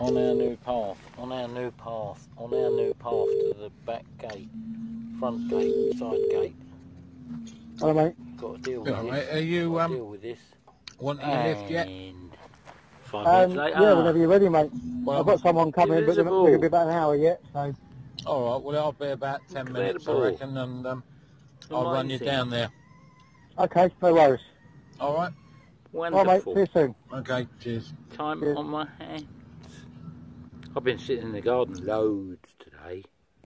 On our new path, on our new path, on our new path to the back gate, front gate, side gate. Hello, mate. Got to deal with Yeah, this. mate, are you um deal with this. wanting a lift yet? Five Um, minutes later. yeah, whenever you're ready, mate. Well, I've got someone coming, but they're not going to be about an hour yet. So, All right. Well, I'll be about ten minutes, I reckon, and um, I'll run you down there. okay, no worries. All right. Wonderful. All right, mate. See you soon. Okay. Cheers. Time Cheers. on my hands. I've been sitting in the garden loads today.